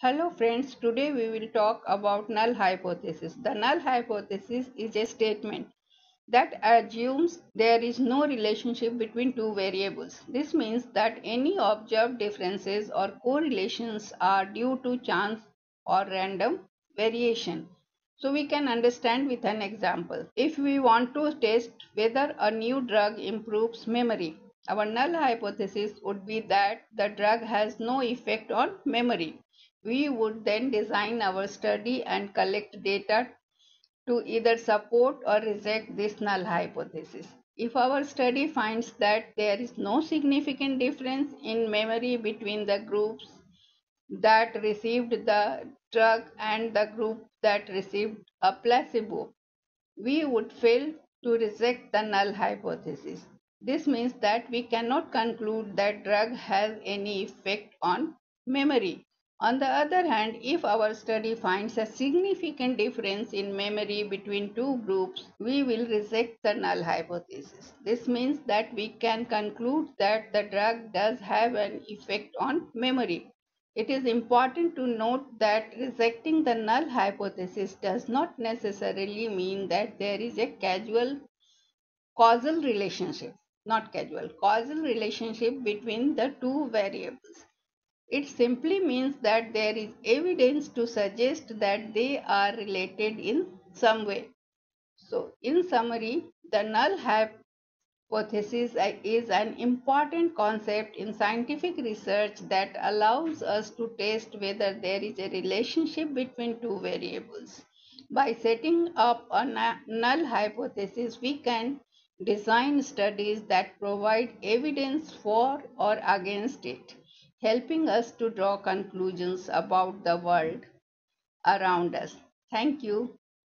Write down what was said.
Hello friends, today we will talk about null hypothesis. The null hypothesis is a statement that assumes there is no relationship between two variables. This means that any observed differences or correlations are due to chance or random variation. So we can understand with an example. If we want to test whether a new drug improves memory, our null hypothesis would be that the drug has no effect on memory. We would then design our study and collect data to either support or reject this null hypothesis. If our study finds that there is no significant difference in memory between the groups that received the drug and the group that received a placebo, we would fail to reject the null hypothesis. This means that we cannot conclude that drug has any effect on memory. On the other hand, if our study finds a significant difference in memory between two groups, we will reject the null hypothesis. This means that we can conclude that the drug does have an effect on memory. It is important to note that rejecting the null hypothesis does not necessarily mean that there is a causal causal relationship, not causal, causal relationship between the two variables. It simply means that there is evidence to suggest that they are related in some way. So, in summary, the null hypothesis is an important concept in scientific research that allows us to test whether there is a relationship between two variables. By setting up a null hypothesis, we can design studies that provide evidence for or against it helping us to draw conclusions about the world around us. Thank you.